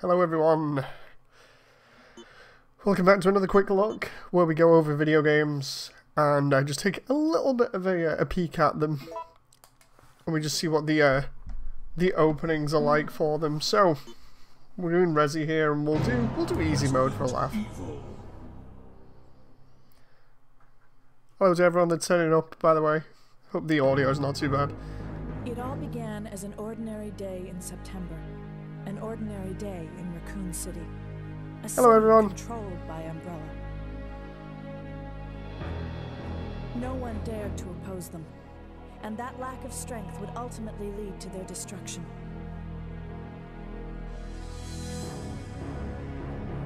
Hello everyone. Welcome back to another quick look where we go over video games and I just take a little bit of a, a peek at them and we just see what the uh, the openings are like for them. So we're doing Resi here and we'll do we'll do easy mode for a laugh. Hello to everyone that's turning up by the way. Hope the audio is not too bad. It all began as an ordinary day in September. An ordinary day in Raccoon City. A Hello, everyone. Controlled by Umbrella. No one dared to oppose them, and that lack of strength would ultimately lead to their destruction.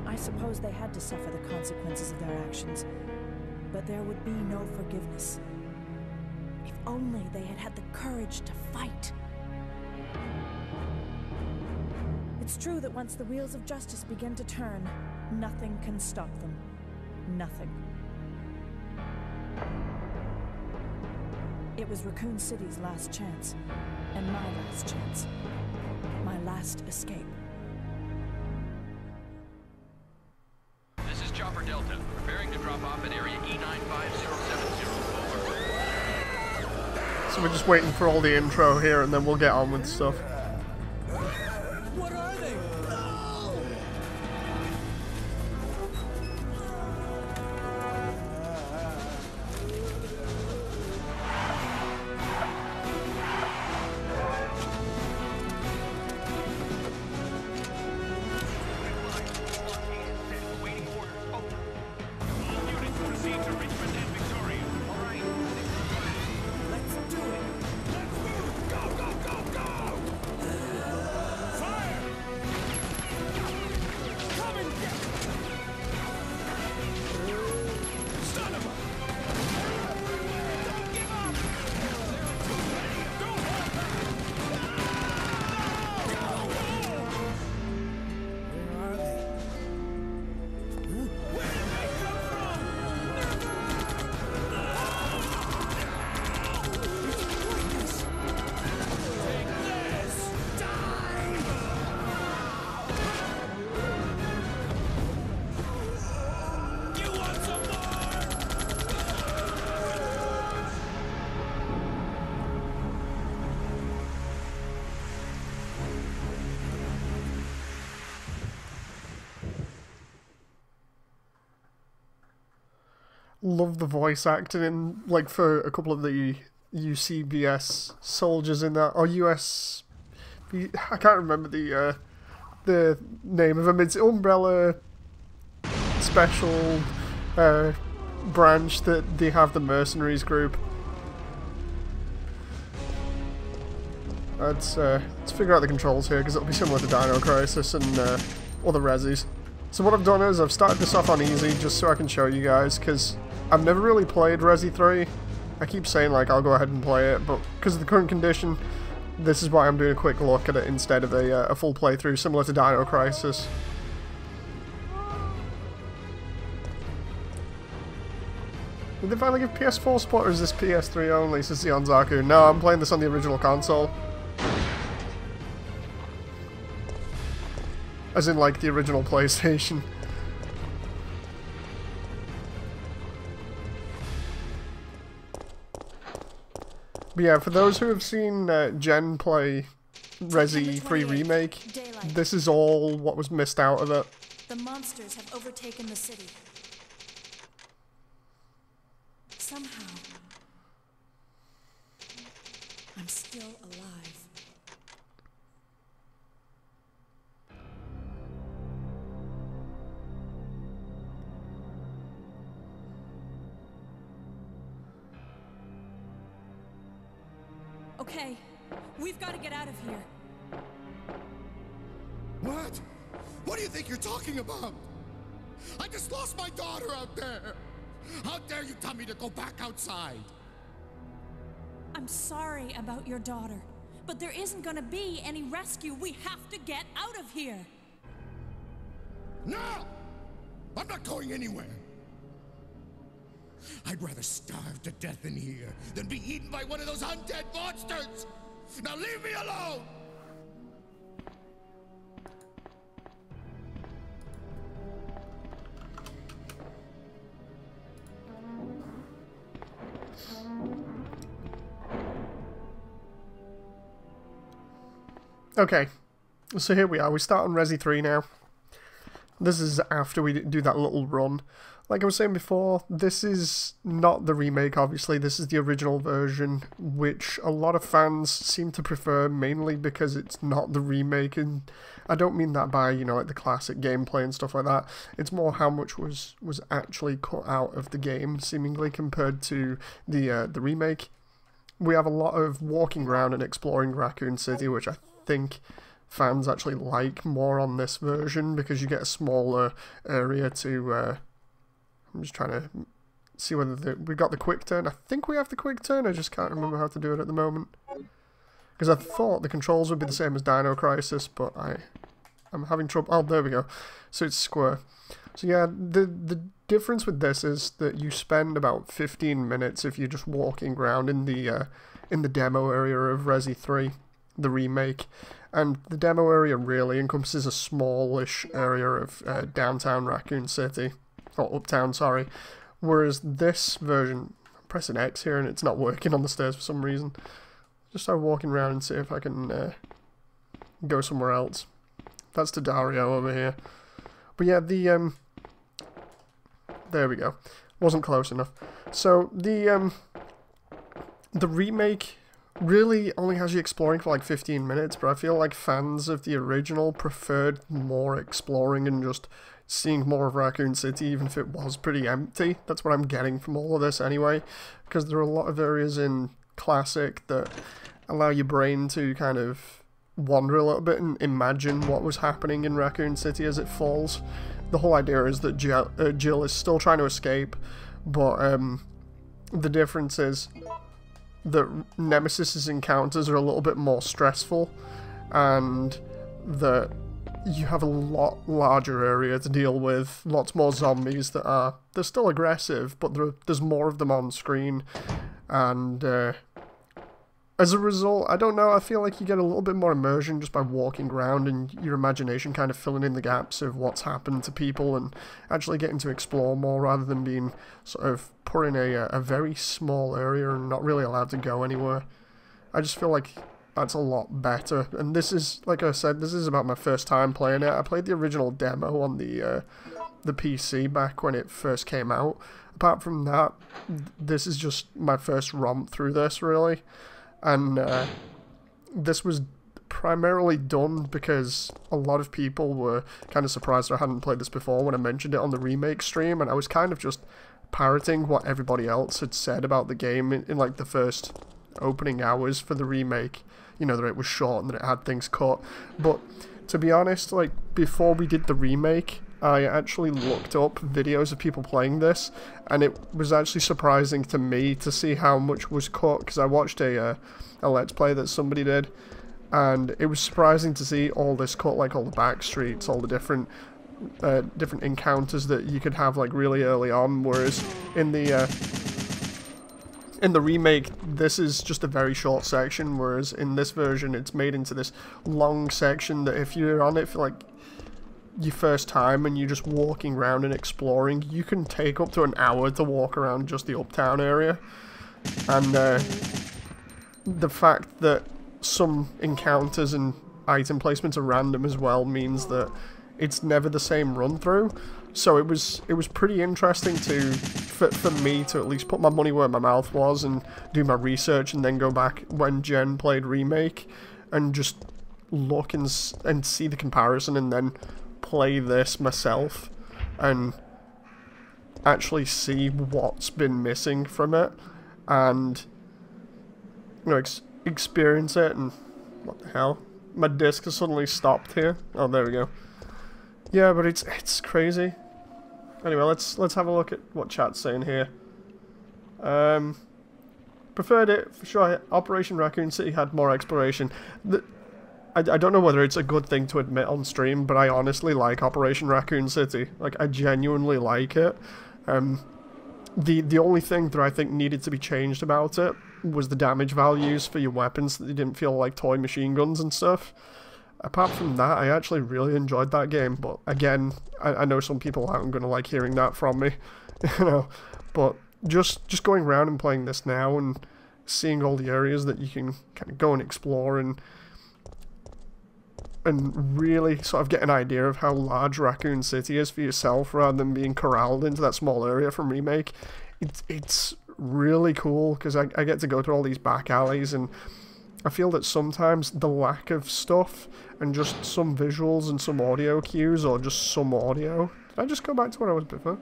I suppose they had to suffer the consequences of their actions, but there would be no forgiveness. If only they had had the courage to fight. It's true that once the wheels of justice begin to turn, nothing can stop them. Nothing. It was Raccoon City's last chance, and my last chance. My last escape. This is Chopper Delta, preparing to drop off at area E E95070. So we're just waiting for all the intro here and then we'll get on with stuff. Love the voice acting in like for a couple of the UCBS soldiers in that or US I can't remember the uh, the name of them. It's Umbrella Special uh, branch that they have the mercenaries group. Let's uh, let's figure out the controls here because it'll be similar to Dino Crisis and uh, other Resis. So what I've done is I've started this off on easy just so I can show you guys because I've never really played Resi 3. I keep saying like I'll go ahead and play it, but because of the current condition, this is why I'm doing a quick look at it instead of a, uh, a full playthrough similar to Dino Crisis. Did they finally give PS4 support or is this PS3 only, says the Onzaku? No, I'm playing this on the original console. As in, like, the original PlayStation. Yeah, for those who have seen uh, Jen play Resi 3 Remake, Daylight. this is all what was missed out of it. The monsters have overtaken the city. Somehow, I'm still alive. Out of here. What? What do you think you're talking about? I just lost my daughter out there. How dare you tell me to go back outside? I'm sorry about your daughter, but there isn't gonna be any rescue. We have to get out of here. No! I'm not going anywhere. I'd rather starve to death in here than be eaten by one of those undead monsters! Now leave me alone! Okay, so here we are. We start on Resi 3 now. This is after we do that little run. Like I was saying before, this is not the remake, obviously. This is the original version, which a lot of fans seem to prefer, mainly because it's not the remake. And I don't mean that by, you know, like the classic gameplay and stuff like that. It's more how much was, was actually cut out of the game, seemingly, compared to the, uh, the remake. We have a lot of walking around and exploring Raccoon City, which I think fans actually like more on this version because you get a smaller area to. Uh, I'm just trying to see whether the, we got the quick turn. I think we have the quick turn. I just can't remember how to do it at the moment because I thought the controls would be the same as Dino Crisis, but I I'm having trouble. Oh, there we go. So it's square. So yeah, the the difference with this is that you spend about 15 minutes if you're just walking around in the uh, in the demo area of Resi 3, the remake, and the demo area really encompasses a smallish area of uh, downtown Raccoon City, or uptown, sorry. Whereas this version, I'm pressing X here and it's not working on the stairs for some reason. Just start walking around and see if I can uh, go somewhere else. That's to Dario over here. But yeah, the um, there we go. Wasn't close enough. So the um, the remake really only has you exploring for like 15 minutes, but I feel like fans of the original preferred more exploring and just seeing more of Raccoon City, even if it was pretty empty. That's what I'm getting from all of this anyway, because there are a lot of areas in Classic that allow your brain to kind of wander a little bit and imagine what was happening in Raccoon City as it falls. The whole idea is that Jill, uh, Jill is still trying to escape, but um, the difference is that Nemesis's encounters are a little bit more stressful, and that you have a lot larger area to deal with, lots more zombies that are they're still aggressive, but there's more of them on screen, and uh, as a result, I don't know, I feel like you get a little bit more immersion just by walking around and your imagination kind of filling in the gaps of what's happened to people and actually getting to explore more rather than being sort of put in a, a very small area and not really allowed to go anywhere. I just feel like that's a lot better. And this is, like I said, this is about my first time playing it. I played the original demo on the uh, the PC back when it first came out. Apart from that, this is just my first romp through this, really and uh, this was primarily done because a lot of people were kind of surprised I hadn't played this before when I mentioned it on the remake stream, and I was kind of just parroting what everybody else had said about the game in, in like the first opening hours for the remake. You know that it was short and that it had things cut, but to be honest, like before we did the remake, I actually looked up videos of people playing this, and it was actually surprising to me to see how much was cut, because I watched a, uh, a Let's Play that somebody did, and it was surprising to see all this cut, like all the back streets, all the different uh, different encounters that you could have like really early on, whereas in the uh, in the remake, this is just a very short section, whereas in this version, it's made into this long section that if you're on it for like your first time and you're just walking around and exploring, you can take up to an hour to walk around just the uptown area. And uh, the fact that some encounters and item placements are random as well means that it's never the same run through. So it was it was pretty interesting to for, for me to at least put my money where my mouth was and do my research and then go back when Jen played remake and just look and and see the comparison and then play this myself and actually see what's been missing from it and you know ex experience it and what the hell. My disc has suddenly stopped here. Oh there we go. Yeah but it's it's crazy anyway let's let's have a look at what chat's saying here um preferred it for sure operation raccoon city had more exploration the I, I don't know whether it's a good thing to admit on stream, but I honestly like Operation Raccoon City. Like, I genuinely like it. Um, the the only thing that I think needed to be changed about it was the damage values for your weapons. That they didn't feel like toy machine guns and stuff. Apart from that, I actually really enjoyed that game. But again, I, I know some people aren't going to like hearing that from me, you know. But just just going around and playing this now and seeing all the areas that you can kind of go and explore and and really sort of get an idea of how large Raccoon City is for yourself rather than being corralled into that small area from Remake. It's, it's really cool because I, I get to go to all these back alleys and I feel that sometimes the lack of stuff and just some visuals and some audio cues or just some audio. Did I just go back to what I was before?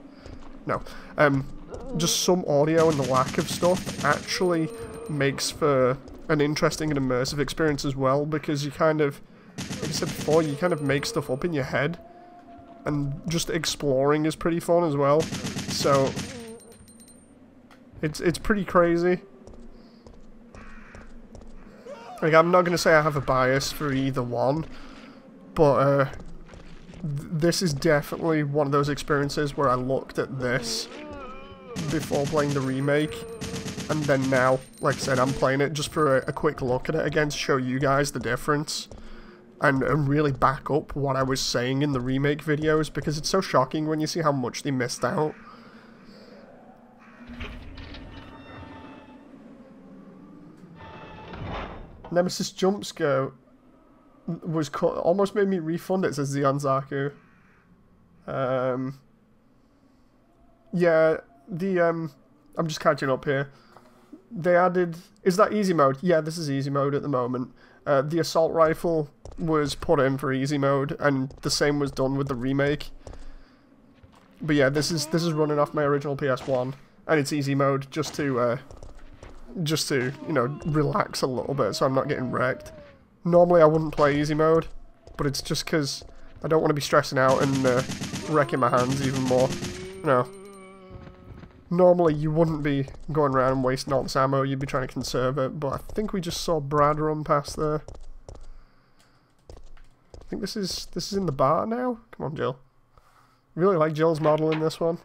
No. Um, just some audio and the lack of stuff actually makes for an interesting and immersive experience as well because you kind of, like I said before, you kind of make stuff up in your head and just exploring is pretty fun as well. So it's it's pretty crazy. Like I'm not gonna say I have a bias for either one, but uh, th this is definitely one of those experiences where I looked at this before playing the remake and then now, like I said, I'm playing it just for a, a quick look at it again to show you guys the difference. And, and really back up what I was saying in the remake videos because it's so shocking when you see how much they missed out. Nemesis jump scare was almost made me refund it, says Zion Zaku. Um, yeah, the um, I'm just catching up here they added... Is that easy mode? Yeah, this is easy mode at the moment. Uh, the assault rifle was put in for easy mode, and the same was done with the remake. But yeah, this is this is running off my original PS1, and it's easy mode just to uh, just to you know relax a little bit, so I'm not getting wrecked. Normally I wouldn't play easy mode, but it's just because I don't want to be stressing out and uh, wrecking my hands even more. You know normally you wouldn't be going around and wasting all this ammo, you'd be trying to conserve it, but I think we just saw Brad run past there. I think this is this is in the bar now? Come on, Jill. Really like Jill's model in this one.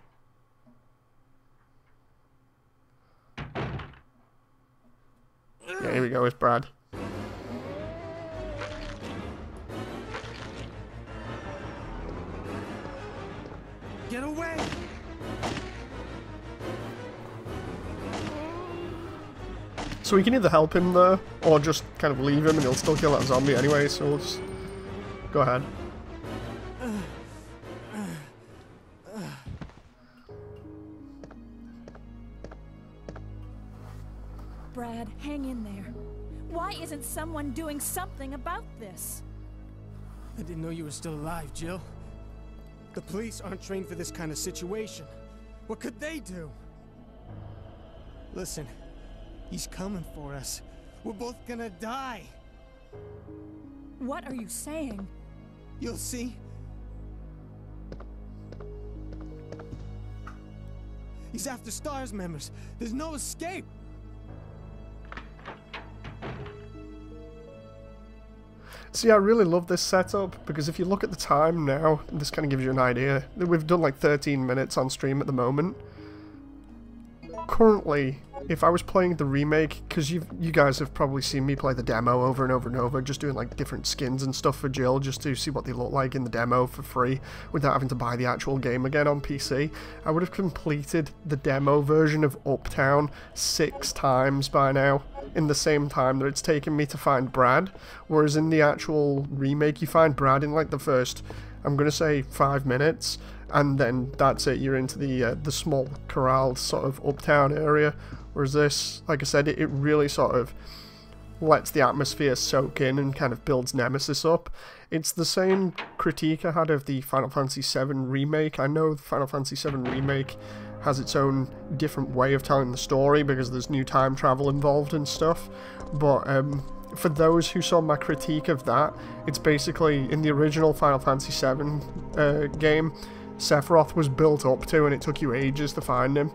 Yeah, here we go, it's Brad. Get away! So we can either help him there, or just kind of leave him and he'll still kill that zombie anyway, so we'll just... Go ahead. Brad, hang in there. Why isn't someone doing something about this? I didn't know you were still alive, Jill. The police aren't trained for this kind of situation. What could they do? Listen, He's coming for us. We're both gonna die. What are you saying? You'll see. He's after STARS members. There's no escape. See, I really love this setup because if you look at the time now, this kind of gives you an idea. That we've done like 13 minutes on stream at the moment. Currently, if I was playing the remake, because you you guys have probably seen me play the demo over and over and over, just doing like different skins and stuff for Jill, just to see what they look like in the demo for free, without having to buy the actual game again on PC, I would have completed the demo version of Uptown six times by now, in the same time that it's taken me to find Brad, whereas in the actual remake you find Brad in like the first, I'm going to say five minutes, and then that's it, you're into the uh, the small corralled sort of uptown area Whereas this, like I said, it, it really sort of lets the atmosphere soak in and kind of builds Nemesis up. It's the same critique I had of the Final Fantasy VII Remake. I know the Final Fantasy VII Remake has its own different way of telling the story because there's new time travel involved and stuff, but um, for those who saw my critique of that, it's basically in the original Final Fantasy VII uh, game, Sephiroth was built up to and it took you ages to find him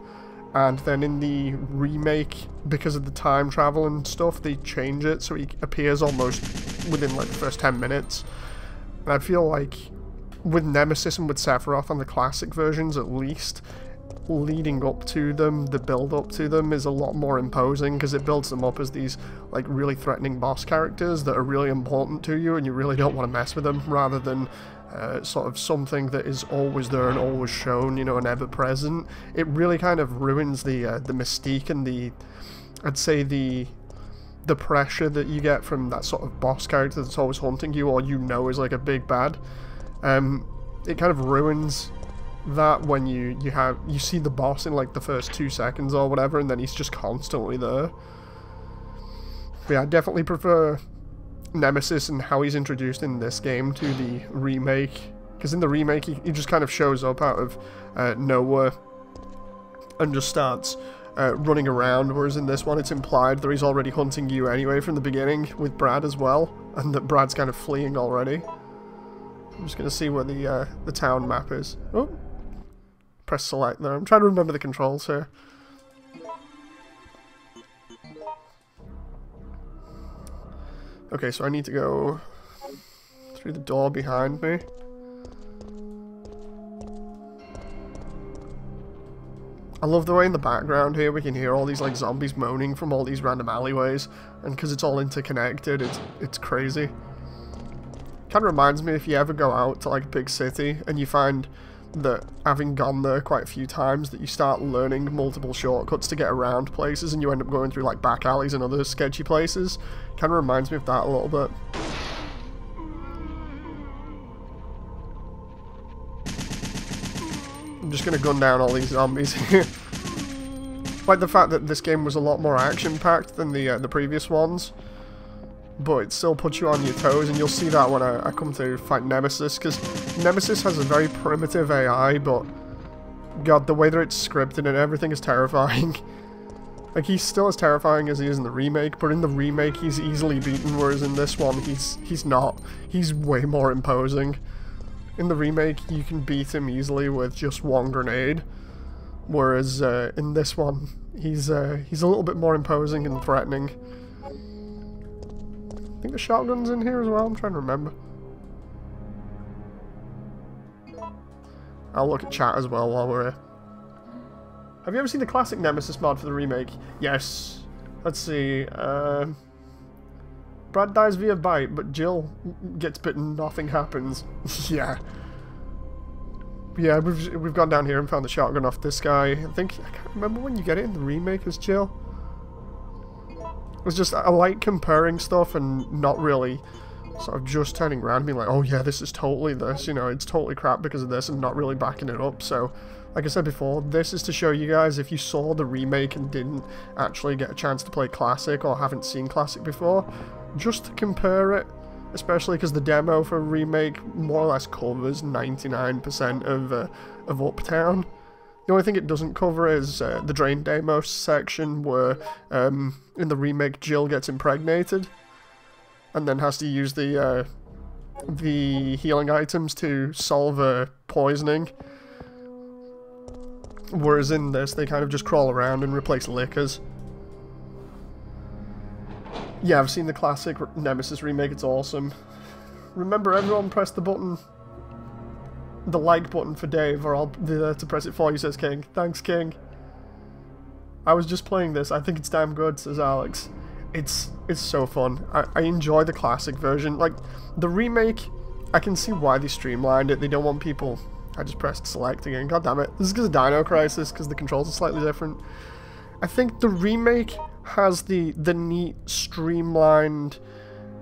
and then in the remake, because of the time travel and stuff, they change it so he appears almost within like the first 10 minutes. And I feel like with Nemesis and with Sephiroth on the classic versions at least, leading up to them, the build up to them is a lot more imposing because it builds them up as these like really threatening boss characters that are really important to you and you really don't want to mess with them rather than uh, sort of something that is always there and always shown, you know, and ever present, it really kind of ruins the uh, the mystique and the, I'd say the the pressure that you get from that sort of boss character that's always haunting you or you know is like a big bad. Um, it kind of ruins that when you you have you see the boss in like the first two seconds or whatever and then he's just constantly there. But yeah, I definitely prefer Nemesis and how he's introduced in this game to the remake. Because in the remake, he, he, just kind of shows up out of uh, nowhere and just starts uh, running around, whereas in this one it's implied that he's already hunting you anyway from the beginning with Brad as well, and that Brad's kind of fleeing already. I'm just going to see where the uh, the town map is. Oh, press select there. I'm trying to remember the controls here. Okay, so I need to go through the door behind me. I love the way in the background here we can hear all these like zombies moaning from all these random alleyways and because it's all interconnected it's it's crazy. Kind of reminds me if you ever go out to like a big city and you find that having gone there quite a few times that you start learning multiple shortcuts to get around places and you end up going through like back alleys and other sketchy places. Kind of reminds me of that a little bit. I'm just going to gun down all these zombies here. like the fact that this game was a lot more action-packed than the uh, the previous ones. But it still puts you on your toes, and you'll see that when I, I come to fight Nemesis, because Nemesis has a very primitive AI, but god, the way that it's scripted and everything is terrifying. like, he's still as terrifying as he is in the remake, but in the remake he's easily beaten, whereas in this one he's he's not. He's way more imposing. In the remake, you can beat him easily with just one grenade, whereas uh, in this one, he's uh, he's a little bit more imposing and threatening. I think the shotgun's in here as well, I'm trying to remember. I'll look at chat as well while we're here. Have you ever seen the classic Nemesis mod for the remake? Yes. Let's see. Uh, Brad dies via bite, but Jill gets bitten, nothing happens. yeah. Yeah, we've, we've gone down here and found the shotgun off this guy. I think, I can't remember when you get it in the remake as Jill. It's just, I like comparing stuff and not really sort of just turning around and being like, oh yeah, this is totally this, you know, it's totally crap because of this and not really backing it up. So, like I said before, this is to show you guys if you saw the remake and didn't actually get a chance to play Classic or haven't seen Classic before, just to compare it, especially because the demo for Remake more or less covers 99% of, uh, of Uptown. The only thing it doesn't cover is uh, the Drain Deimos section where um, in the remake Jill gets impregnated and then has to use the uh, the healing items to solve a poisoning. Whereas in this, they kind of just crawl around and replace lickers. Yeah, I've seen the classic Nemesis remake, it's awesome. Remember, everyone press the button, the like button for Dave, or I'll be there to press it for you, says King. Thanks, King. I was just playing this, I think it's damn good, says Alex. It's it's so fun. I, I enjoy the classic version. Like, the remake, I can see why they streamlined it. They don't want people... I just pressed select again, god damn it. This is because of Dino Crisis, because the controls are slightly different. I think the remake has the the neat, streamlined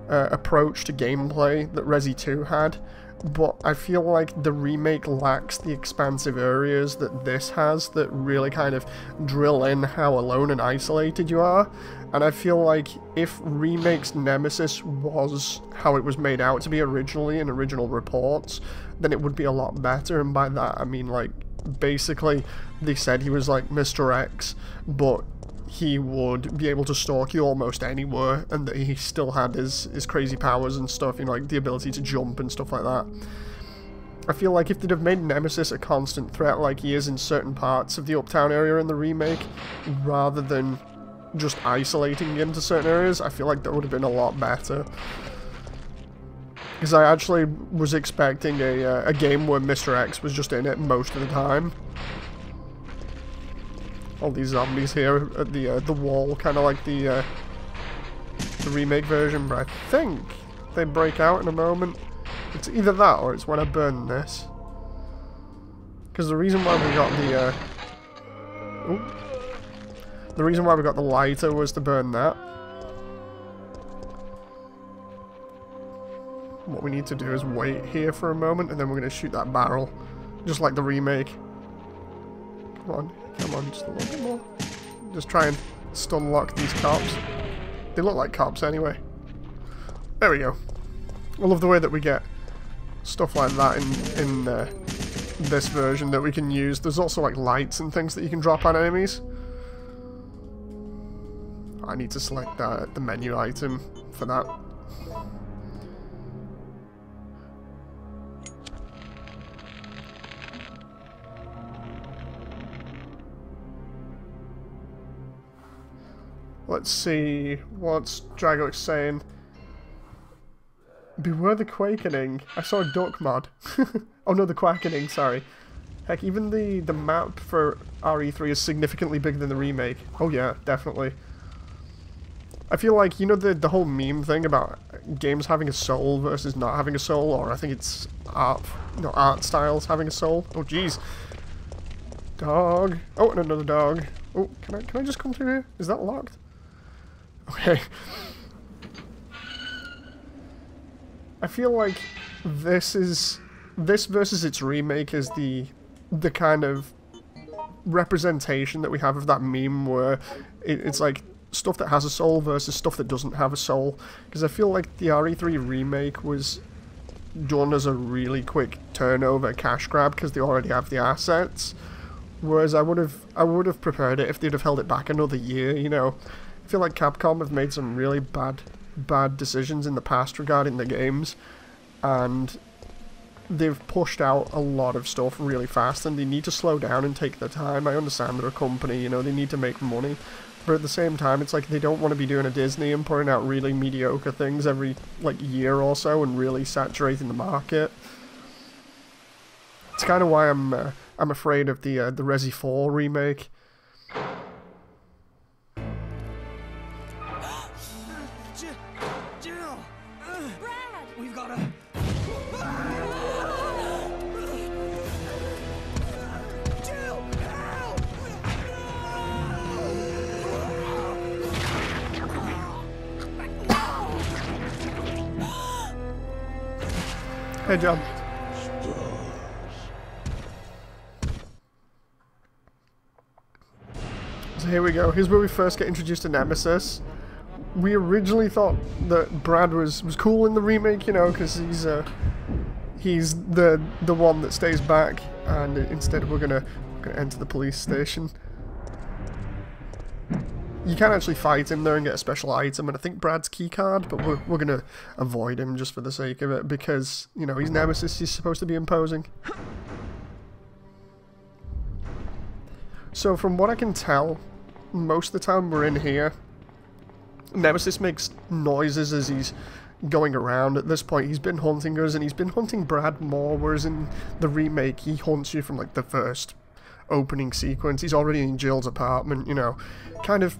uh, approach to gameplay that Resi 2 had, but I feel like the remake lacks the expansive areas that this has that really kind of drill in how alone and isolated you are. And I feel like if Remake's Nemesis was how it was made out to be originally in original reports, then it would be a lot better. And by that, I mean, like, basically, they said he was like Mr. X, but he would be able to stalk you almost anywhere, and that he still had his, his crazy powers and stuff, you know, like the ability to jump and stuff like that. I feel like if they'd have made Nemesis a constant threat like he is in certain parts of the Uptown area in the remake, rather than just isolating him to certain areas, I feel like that would have been a lot better. Because I actually was expecting a, uh, a game where Mr. X was just in it most of the time all these zombies here at the uh, the wall, kind of like the uh, the remake version. But I think they break out in a moment. It's either that or it's when I burn this. Because the reason why we got the uh, ooh, the reason why we got the lighter was to burn that. What we need to do is wait here for a moment and then we're going to shoot that barrel. Just like the remake. Come on, come on, just a little bit more. Just try and stun lock these cops. They look like cops anyway. There we go. I love the way that we get stuff like that in, in uh, this version that we can use. There's also like lights and things that you can drop on enemies. I need to select that, the menu item for that. Let's see, what's Dragox saying? Beware the Quakening. I saw a duck mod. oh no, the Quackening, sorry. Heck, even the, the map for RE3 is significantly bigger than the remake. Oh yeah, definitely. I feel like, you know the, the whole meme thing about games having a soul versus not having a soul, or I think it's art, no, art styles having a soul. Oh jeez. Dog. Oh, and another dog. Oh, can I, can I just come through here? Is that locked? Okay. I feel like this is this versus its remake is the the kind of representation that we have of that meme where it, it's like stuff that has a soul versus stuff that doesn't have a soul. Because I feel like the RE3 remake was done as a really quick turnover cash grab because they already have the assets. Whereas I would have I would have prepared it if they'd have held it back another year you know I feel like Capcom have made some really bad bad decisions in the past regarding the games, and they've pushed out a lot of stuff really fast, and they need to slow down and take their time. I understand they're a company, you know, they need to make money, but at the same time, it's like they don't want to be doing a Disney and putting out really mediocre things every, like, year or so and really saturating the market. It's kind of why I'm, uh, I'm afraid of the, uh, the Resi 4 remake. So here we go. Here's where we first get introduced to Nemesis. We originally thought that Brad was was cool in the remake, you know, because he's uh, he's the the one that stays back, and instead we're gonna, gonna enter the police station you can actually fight him there and get a special item, and I think Brad's keycard, but we're, we're going to avoid him just for the sake of it, because, you know, he's Nemesis, he's supposed to be imposing. So from what I can tell, most of the time we're in here, Nemesis makes noises as he's going around. At this point, he's been hunting us, and he's been hunting Brad more, whereas in the remake, he haunts you from, like, the first opening sequence. He's already in Jill's apartment, you know, kind of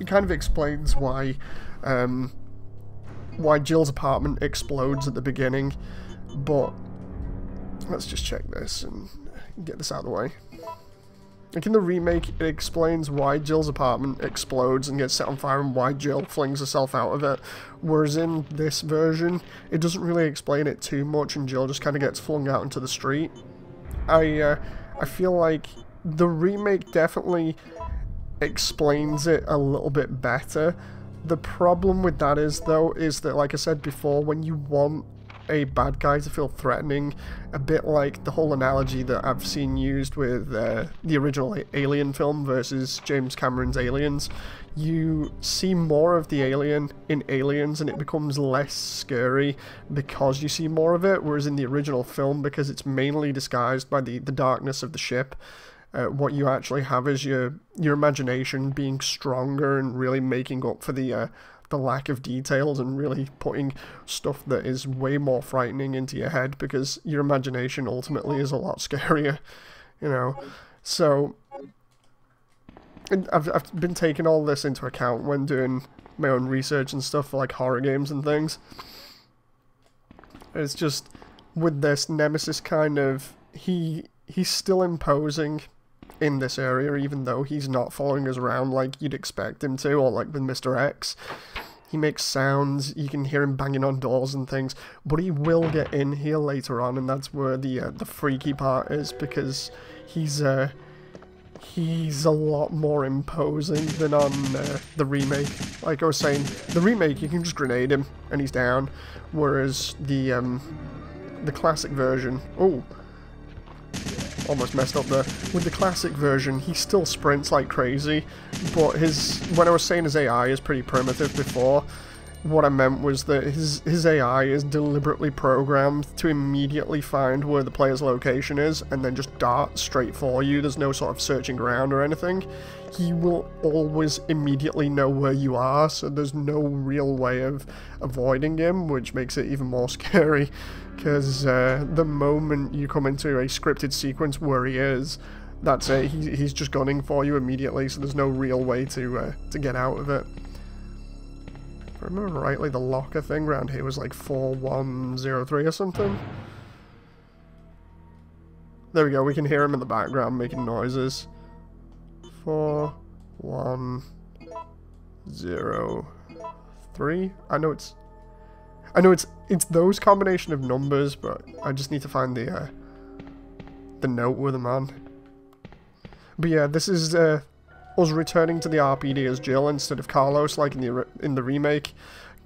it kind of explains why um, why Jill's apartment explodes at the beginning, but let's just check this and get this out of the way. Like in the remake, it explains why Jill's apartment explodes and gets set on fire and why Jill flings herself out of it. Whereas in this version, it doesn't really explain it too much and Jill just kind of gets flung out into the street. I, uh, I feel like the remake definitely explains it a little bit better. The problem with that is, though, is that, like I said before, when you want a bad guy to feel threatening, a bit like the whole analogy that I've seen used with uh, the original Alien film versus James Cameron's Aliens, you see more of the alien in Aliens and it becomes less scary because you see more of it, whereas in the original film, because it's mainly disguised by the, the darkness of the ship, uh, what you actually have is your your imagination being stronger and really making up for the uh, the lack of details and really putting stuff that is way more frightening into your head because your imagination ultimately is a lot scarier, you know. So I've I've been taking all this into account when doing my own research and stuff for like horror games and things. It's just with this Nemesis kind of he he's still imposing in this area, even though he's not following us around like you'd expect him to, or like with Mr. X. he makes sounds, you can hear him banging on doors and things, but he will get in here later on, and that's where the uh, the freaky part is, because he's uh, he's a lot more imposing than on uh, the remake. Like I was saying, the remake you can just grenade him and he's down, whereas the um, the classic version, oh, almost messed up there. With the classic version, he still sprints like crazy, but his when I was saying his AI is pretty primitive before, what I meant was that his his AI is deliberately programmed to immediately find where the player's location is and then just dart straight for you. There's no sort of searching around or anything. He will always immediately know where you are, so there's no real way of avoiding him, which makes it even more scary because uh, the moment you come into a scripted sequence where he is, that's it. He, he's just gunning for you immediately, so there's no real way to uh, to get out of it. If I remember rightly, the locker thing around here was like 4103 or something. There we go, we can hear him in the background making noises. 4103. I know it's I know it's it's those combination of numbers, but I just need to find the uh, the note with the man. But yeah, this is uh, us returning to the RPD as Jill instead of Carlos, like in the in the remake.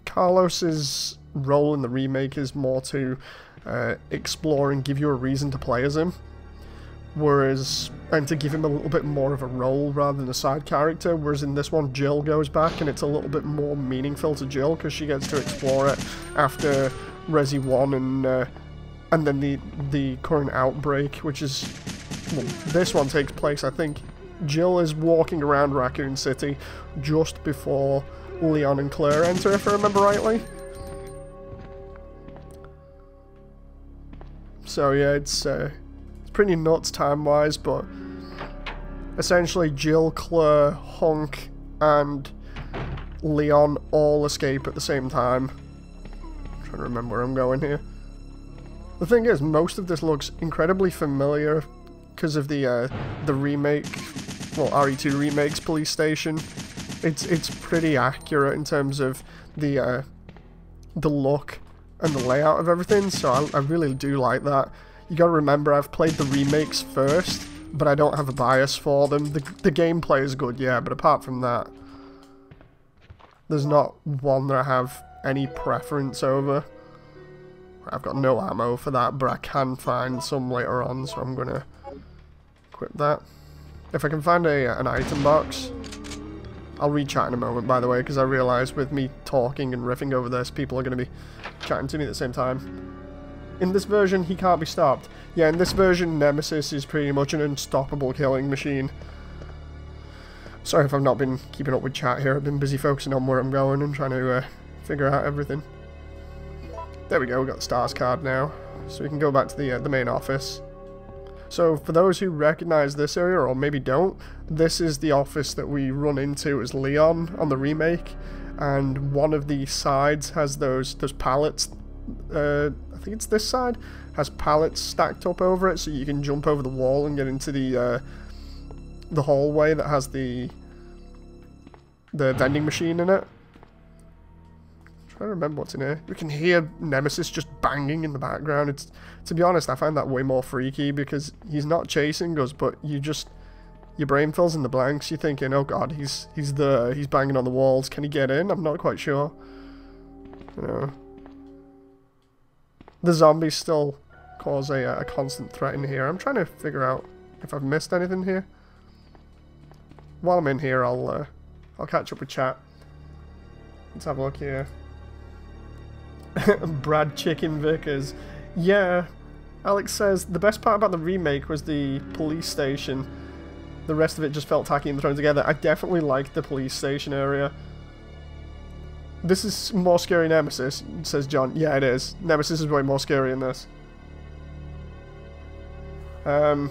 Carlos's role in the remake is more to uh, explore and give you a reason to play as him whereas and to give him a little bit more of a role rather than a side character whereas in this one Jill goes back and it's a little bit more meaningful to Jill because she gets to explore it after Resi 1 and uh, and then the the current outbreak which is well, this one takes place I think. Jill is walking around Raccoon City just before Leon and Claire enter if I remember rightly. So yeah it's uh, pretty nuts time-wise, but essentially Jill, Claire, Hunk, and Leon all escape at the same time. I'm trying to remember where I'm going here. The thing is, most of this looks incredibly familiar because of the uh, the remake, well, RE2 remakes police station. It's it's pretty accurate in terms of the uh, the look and the layout of everything, so I, I really do like that you gotta remember I've played the remakes first, but I don't have a bias for them. The, the gameplay is good, yeah, but apart from that, there's not one that I have any preference over. I've got no ammo for that, but I can find some later on, so I'm gonna equip that. If I can find a an item box, I'll re-chat in a moment, by the way, because I realise with me talking and riffing over this, people are going to be chatting to me at the same time. In this version, he can't be stopped. Yeah, in this version, Nemesis is pretty much an unstoppable killing machine. Sorry if I've not been keeping up with chat here. I've been busy focusing on where I'm going and trying to uh, figure out everything. There we go, we got the stars card now. So we can go back to the, uh, the main office. So for those who recognize this area, or maybe don't, this is the office that we run into as Leon on the remake. And one of the sides has those those pallets uh, think it's this side, has pallets stacked up over it so you can jump over the wall and get into the uh, the hallway that has the the vending machine in it. I'm trying to remember what's in here. We can hear Nemesis just banging in the background. It's to be honest, I find that way more freaky because he's not chasing us, but you just your brain fills in the blanks. You're thinking, oh god, he's he's there, he's banging on the walls. Can he get in? I'm not quite sure. You know the zombies still cause a, a constant threat in here. I'm trying to figure out if I've missed anything here. While I'm in here, I'll uh, I'll catch up with chat. Let's have a look here. Brad Chicken Vickers. Yeah, Alex says the best part about the remake was the police station. The rest of it just felt tacky and thrown together. I definitely liked the police station area. This is more scary Nemesis, says John. Yeah, it is. Nemesis is way more scary in this. Um,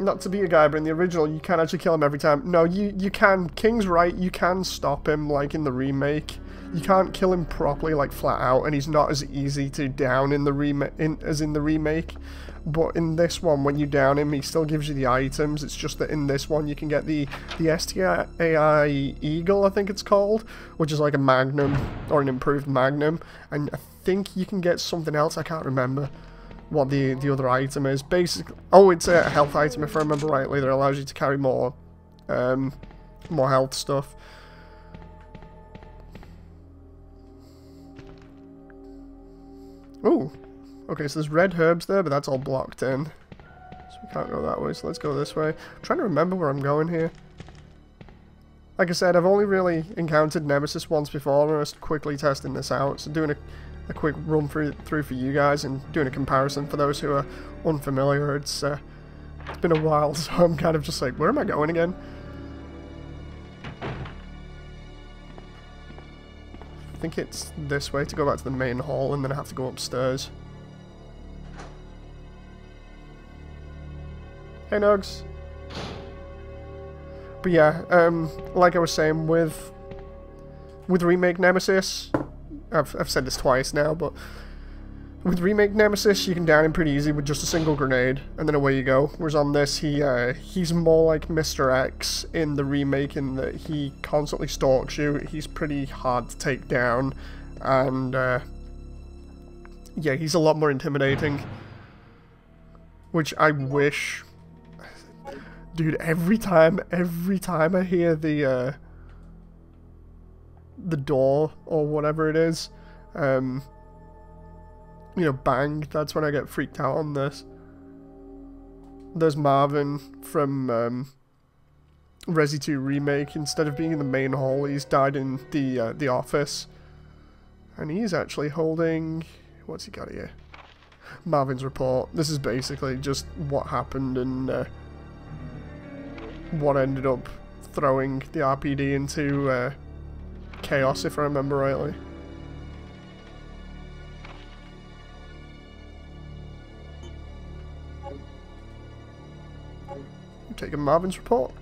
not to be a guy, but in the original, you can actually kill him every time. No, you, you can. King's right, you can stop him, like in the remake. You can't kill him properly, like flat out, and he's not as easy to down in the remake as in the remake. but in this one, when you down him, he still gives you the items. It's just that in this one, you can get the the STI Eagle, I think it's called, which is like a Magnum or an improved Magnum, and I think you can get something else. I can't remember what the the other item is. Basically, oh, it's a health item if I remember rightly that allows you to carry more um, more health stuff. Oh, okay, so there's red herbs there, but that's all blocked in. So we can't go that way, so let's go this way. I'm trying to remember where I'm going here. Like I said, I've only really encountered Nemesis once before, and I was quickly testing this out, so doing a, a quick run through, through for you guys and doing a comparison for those who are unfamiliar. It's, uh, it's been a while, so I'm kind of just like, where am I going again? Think it's this way to go back to the main hall and then I have to go upstairs. Hey Nugs. But yeah, um, like I was saying with with remake Nemesis, I've I've said this twice now, but with remake Nemesis, you can down him pretty easy with just a single grenade, and then away you go. Whereas on this, he uh, he's more like Mr. X in the remake in that he constantly stalks you. He's pretty hard to take down, and uh, yeah, he's a lot more intimidating. Which I wish Dude, every time, every time I hear the, uh, the door, or whatever it is, um, you know, bang, that's when I get freaked out on this. There's Marvin from, um, Resi 2 Remake. Instead of being in the main hall, he's died in the, uh, the office. And he's actually holding... What's he got here? Marvin's report. This is basically just what happened and, uh, what ended up throwing the RPD into uh, chaos, if I remember rightly. Taking Marvin's report.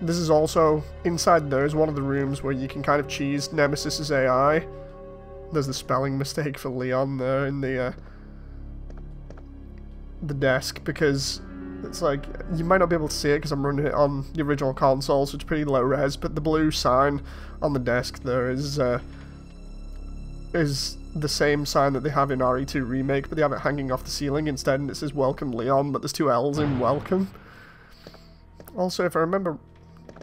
This is also, inside there is one of the rooms where you can kind of cheese Nemesis's AI. There's the spelling mistake for Leon there in the, uh, the desk, because it's like, you might not be able to see it because I'm running it on the original console, so it's pretty low res, but the blue sign on the desk there is, uh, is the same sign that they have in RE2 Remake, but they have it hanging off the ceiling instead, and it says Welcome Leon, but there's two L's in Welcome. Also, if I remember,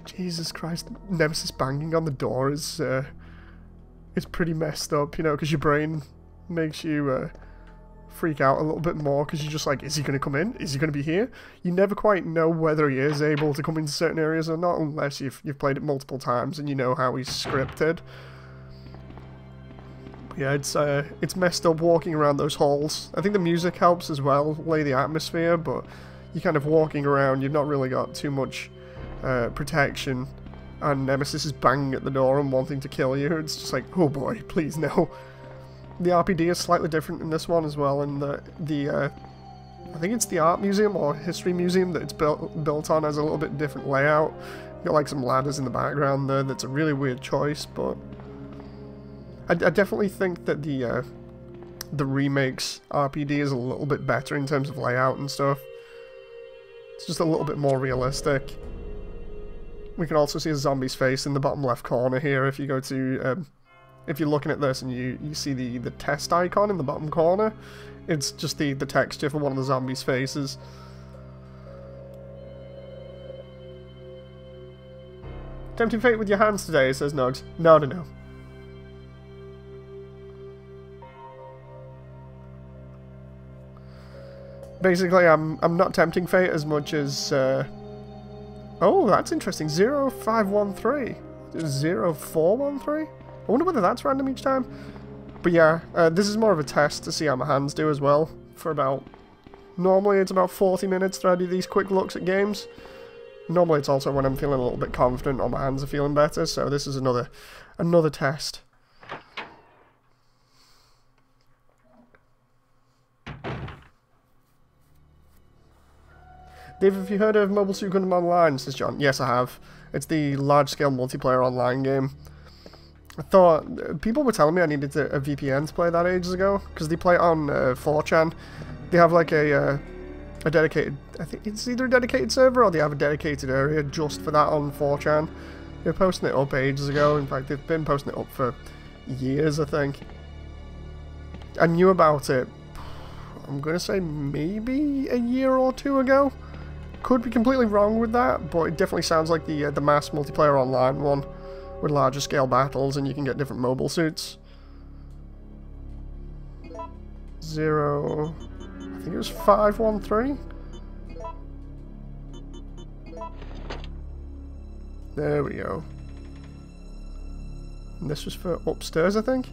Jesus Christ, Nemesis banging on the door is, uh, is pretty messed up, you know, because your brain makes you, uh, freak out a little bit more because you're just like, is he going to come in? Is he going to be here? You never quite know whether he is able to come into certain areas or not unless you've, you've played it multiple times and you know how he's scripted. Yeah, it's uh, it's messed up walking around those halls. I think the music helps as well, lay the atmosphere, but you're kind of walking around, you've not really got too much uh, protection, and Nemesis is banging at the door and wanting to kill you. It's just like, oh boy, please no the RPD is slightly different in this one as well, and the, the uh, I think it's the art museum or history museum that it's built built on has a little bit different layout. You got like some ladders in the background there. That's a really weird choice, but I, I definitely think that the uh, the remakes RPD is a little bit better in terms of layout and stuff. It's just a little bit more realistic. We can also see a zombie's face in the bottom left corner here if you go to um, if you're looking at this and you, you see the, the test icon in the bottom corner, it's just the, the texture for one of the zombies' faces. Tempting fate with your hands today, says Nugs. No, no, no. Basically, I'm I'm not tempting fate as much as. Uh... Oh, that's interesting. Zero five one three. Zero four one three. I wonder whether that's random each time. But yeah, uh, this is more of a test to see how my hands do as well. For about... Normally it's about 40 minutes that I do these quick looks at games. Normally it's also when I'm feeling a little bit confident or my hands are feeling better, so this is another another test. Dave, have you heard of Mobile Suit Gundam Online? Says John. Yes, I have. It's the large-scale multiplayer online game. I thought people were telling me I needed a, a VPN to play that ages ago because they play it on uh, 4chan. They have like a uh, a dedicated, I think it's either a dedicated server or they have a dedicated area just for that on 4chan. They were posting it up ages ago. In fact, they've been posting it up for years, I think. I knew about it. I'm gonna say maybe a year or two ago. Could be completely wrong with that, but it definitely sounds like the uh, the mass multiplayer online one with larger scale battles and you can get different mobile suits. Zero... I think it was 513? There we go. And this was for upstairs, I think?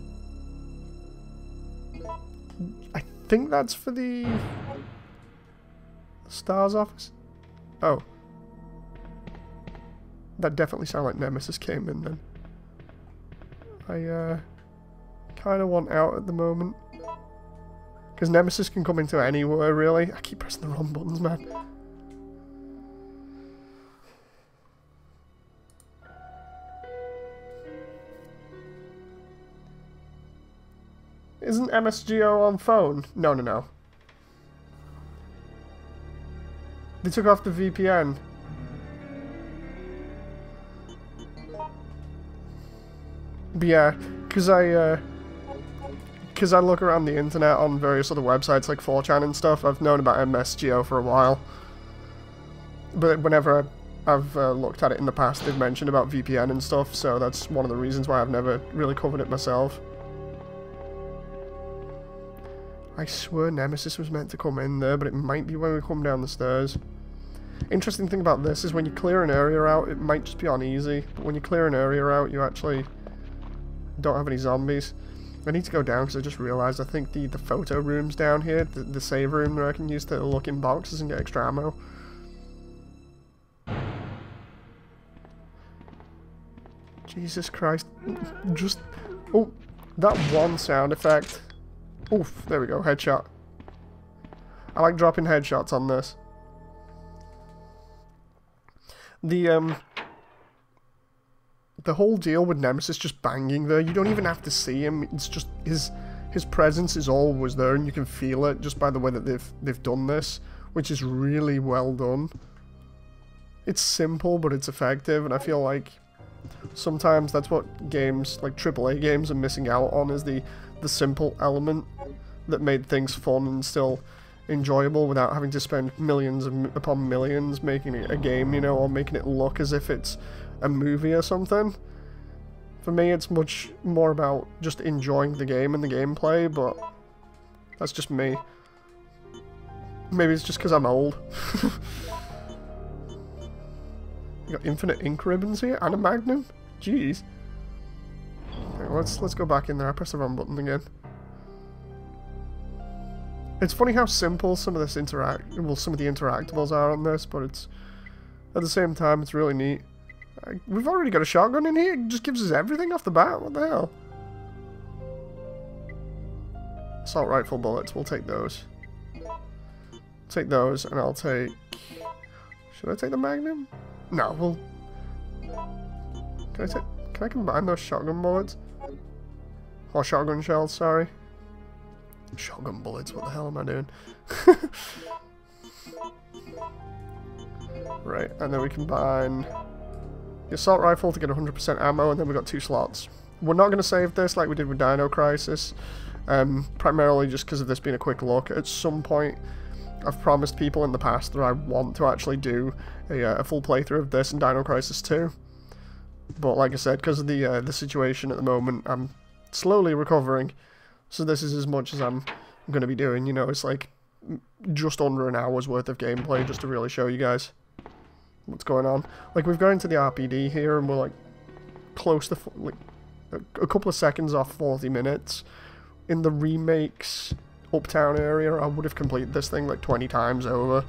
I think that's for the... STARS office? Oh. That definitely sounded like Nemesis came in then. I, uh, kind of want out at the moment. Because Nemesis can come into anywhere, really. I keep pressing the wrong buttons, man. Isn't MSGO on phone? No, no, no. They took off the VPN. But yeah, because I, uh, because I look around the internet on various other websites like 4chan and stuff, I've known about MSGO for a while. But whenever I've uh, looked at it in the past, they've mentioned about VPN and stuff, so that's one of the reasons why I've never really covered it myself. I swear Nemesis was meant to come in there, but it might be when we come down the stairs. Interesting thing about this is when you clear an area out, it might just be on easy, but when you clear an area out, you actually don't have any zombies. I need to go down because I just realised I think the, the photo room's down here, the, the save room where I can use to look in boxes and get extra ammo. Jesus Christ. Just... Oh, that one sound effect. Oof, there we go, headshot. I like dropping headshots on this. The, um... The whole deal with Nemesis just banging there, you don't even have to see him, it's just his his presence is always there and you can feel it just by the way that they've they've done this, which is really well done. It's simple but it's effective and I feel like sometimes that's what games like AAA games are missing out on is the the simple element that made things fun and still enjoyable without having to spend millions upon millions making it a game, you know, or making it look as if it's a movie or something. For me, it's much more about just enjoying the game and the gameplay, but that's just me. Maybe it's just because I'm old. you got infinite ink ribbons here and a magnum? Jeez. Let's let's go back in there. I pressed the wrong button again. It's funny how simple some of this interact well some of the interactables are on this, but it's at the same time it's really neat. I, we've already got a shotgun in here. It just gives us everything off the bat. What the hell? Assault rifle bullets. We'll take those. Take those, and I'll take... Should I take the Magnum? No, we'll... Can I take... Can I combine those shotgun bullets? Or shotgun shells, sorry. Shotgun bullets, what the hell am I doing? right, and then we combine the assault rifle to get 100% ammo, and then we've got two slots. We're not going to save this like we did with Dino Crisis, um, primarily just because of this being a quick look. At some point, I've promised people in the past that I want to actually do a, uh, a full playthrough of this and Dino Crisis 2. But like I said, because of the uh, the situation at the moment, I'm slowly recovering. So this is as much as I'm going to be doing. You know, it's like just under an hour's worth of gameplay just to really show you guys what's going on. Like, we've gone into the RPD here, and we're, like, close to, like, a couple of seconds off 40 minutes. In the remakes Uptown area, I would have completed this thing, like, 20 times over.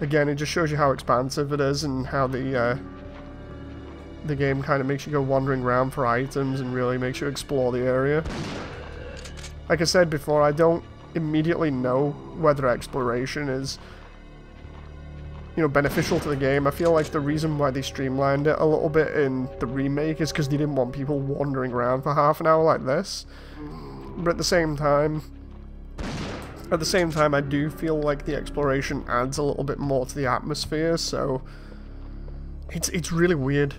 Again, it just shows you how expansive it is, and how the, uh, the game kind of makes you go wandering around for items, and really makes you explore the area. Like I said before, I don't immediately know whether exploration is you know, beneficial to the game. I feel like the reason why they streamlined it a little bit in the remake is because they didn't want people wandering around for half an hour like this. But at the same time, at the same time, I do feel like the exploration adds a little bit more to the atmosphere, so it's it's really weird.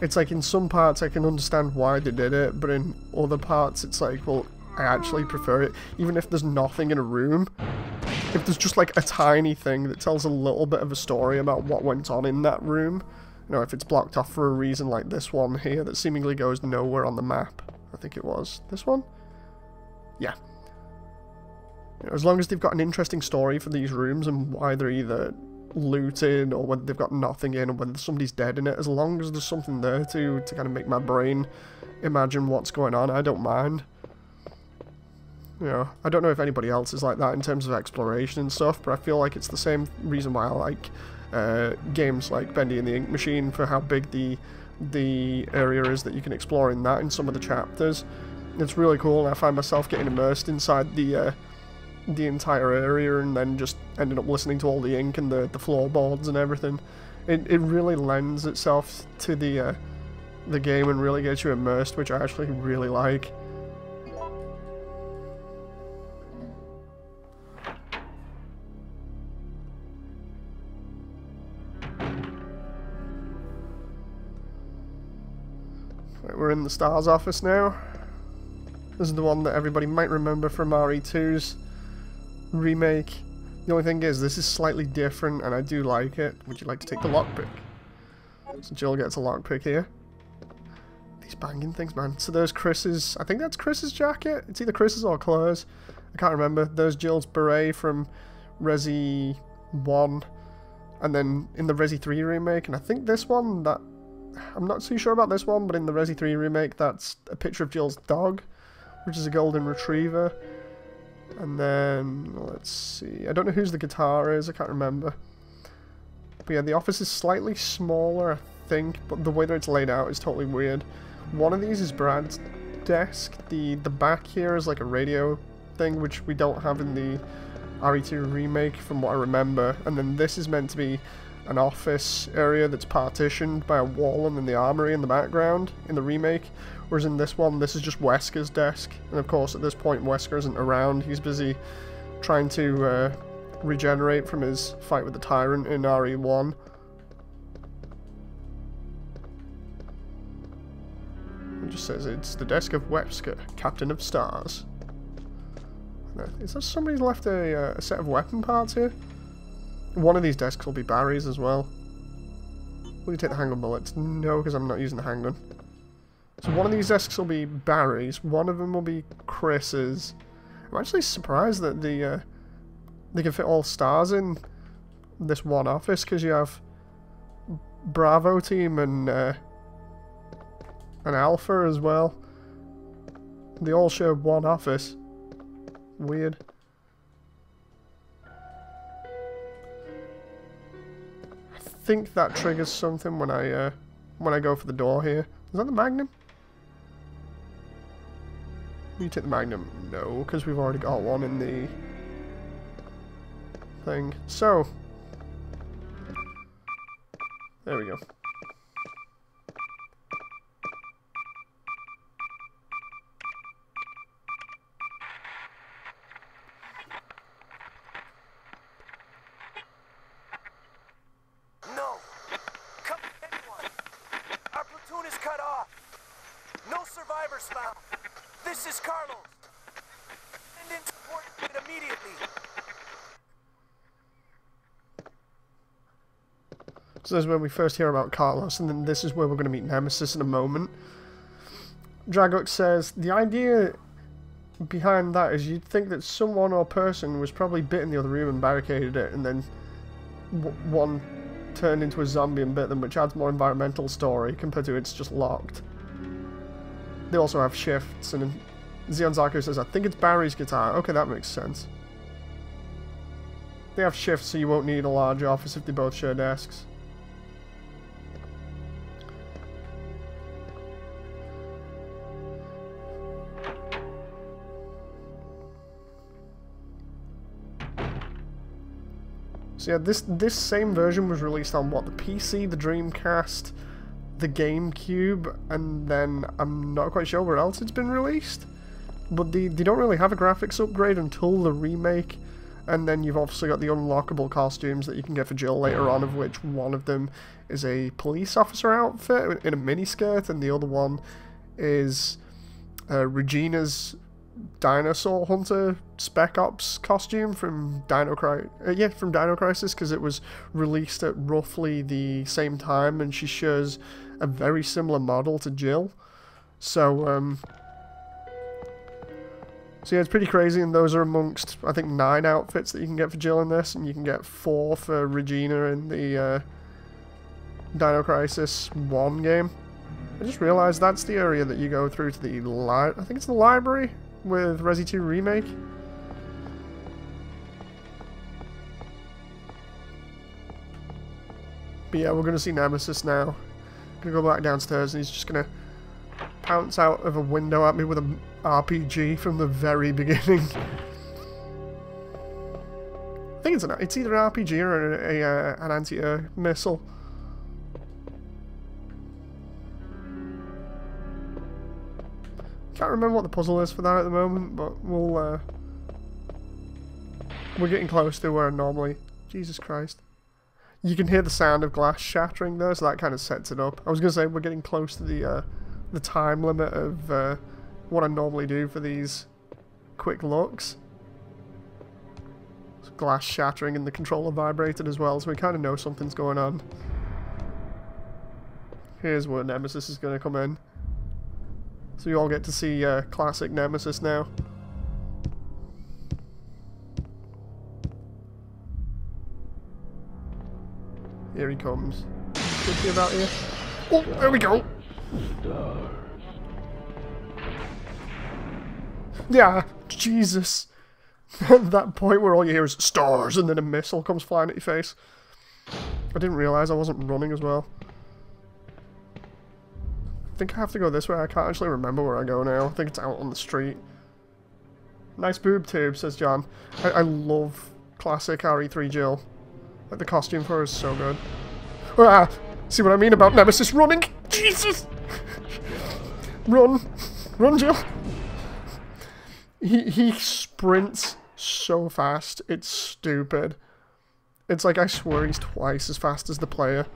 It's like in some parts I can understand why they did it, but in other parts it's like, well, I actually prefer it. Even if there's nothing in a room, if there's just like a tiny thing that tells a little bit of a story about what went on in that room, you know, if it's blocked off for a reason like this one here that seemingly goes nowhere on the map. I think it was. This one? Yeah. You know, as long as they've got an interesting story for these rooms and why they're either looted or whether they've got nothing in or whether somebody's dead in it, as long as there's something there to, to kind of make my brain imagine what's going on, I don't mind. You know, I don't know if anybody else is like that in terms of exploration and stuff, but I feel like it's the same reason why I like uh, games like Bendy and the Ink Machine for how big the the area is that you can explore in that in some of the chapters. It's really cool, and I find myself getting immersed inside the uh, the entire area and then just ended up listening to all the ink and the, the floorboards and everything. It, it really lends itself to the uh, the game and really gets you immersed, which I actually really like. Right, we're in the STARS office now. This is the one that everybody might remember from RE2's remake. The only thing is, this is slightly different, and I do like it. Would you like to take the lockpick? So Jill gets a lockpick here. These banging things, man. So there's Chris's... I think that's Chris's jacket. It's either Chris's or Claire's. I can't remember. There's Jill's beret from Resi 1. And then in the Resi 3 remake, and I think this one, that... I'm not too sure about this one, but in the Resi 3 remake, that's a picture of Jill's dog, which is a golden retriever. And then, let's see, I don't know whose the guitar is, I can't remember. But yeah, the office is slightly smaller, I think, but the way that it's laid out is totally weird. One of these is Brad's desk. The, the back here is like a radio thing, which we don't have in the RE2 remake, from what I remember. And then this is meant to be an office area that's partitioned by a wall and then the armory in the background in the remake. Whereas in this one, this is just Wesker's desk. And of course, at this point, Wesker isn't around. He's busy trying to uh, regenerate from his fight with the Tyrant in RE1. It just says it's the desk of Wesker, Captain of Stars. Is there somebody left a, uh, a set of weapon parts here? One of these desks will be Barry's as well. Will you take the handgun bullets? No, because I'm not using the handgun. So one of these desks will be Barry's, one of them will be Chris's. I'm actually surprised that the uh, they can fit all stars in this one office because you have Bravo team and uh, an Alpha as well. They all share one office. Weird. I think that triggers something when I uh, when I go for the door here. Is that the Magnum? You take the Magnum? No, because we've already got one in the thing. So, there we go. No! Come anyone! Our platoon is cut off! No survivors found! This is Carlos! Send in support unit immediately! So this is when we first hear about Carlos, and then this is where we're going to meet Nemesis in a moment. Dragux says, the idea behind that is you'd think that someone or person was probably bit in the other room and barricaded it, and then one turned into a zombie and bit them, which adds more environmental story compared to it's just locked. They also have shifts, and Zeon Zaku says, I think it's Barry's guitar. Okay, that makes sense. They have shifts, so you won't need a large office if they both share desks. So yeah, this this same version was released on what the PC, the Dreamcast, the GameCube, and then I'm not quite sure where else it's been released. But they, they don't really have a graphics upgrade until the remake. And then you've obviously got the unlockable costumes that you can get for Jill later on, of which one of them is a police officer outfit in a miniskirt, and the other one is uh, Regina's dinosaur hunter spec ops costume from Dino Crisis. Uh, yeah, from Dino Crisis because it was released at roughly the same time, and she shares a very similar model to Jill. So um, so yeah, it's pretty crazy, and those are amongst, I think, nine outfits that you can get for Jill in this, and you can get four for Regina in the uh, Dino Crisis 1 game. I just realised that's the area that you go through to the li I think it's the library with Resi 2 Remake. But yeah, we're going to see Nemesis now. Gonna go back downstairs and he's just gonna pounce out of a window at me with an RPG from the very beginning. I think it's an it's either an RPG or a, a uh, an anti-air missile. Can't remember what the puzzle is for that at the moment, but we'll uh, we're getting close to where normally. Jesus Christ. You can hear the sound of glass shattering there, so that kind of sets it up. I was going to say we're getting close to the uh, the time limit of uh, what I normally do for these quick looks. Glass shattering and the controller vibrated as well, so we kind of know something's going on. Here's where Nemesis is going to come in. So you all get to see uh, classic Nemesis now. Here he comes. Should be about here. Oh, there we go. Yeah, Jesus. that point where all you hear is stars and then a missile comes flying at your face. I didn't realise I wasn't running as well. I think I have to go this way. I can't actually remember where I go now. I think it's out on the street. Nice boob tube, says John. I, I love classic RE3 Jill. Like, the costume for her is so good. Ah! See what I mean about Nemesis running? Jesus! Run! Run, Jill! He, he sprints so fast, it's stupid. It's like I swear he's twice as fast as the player.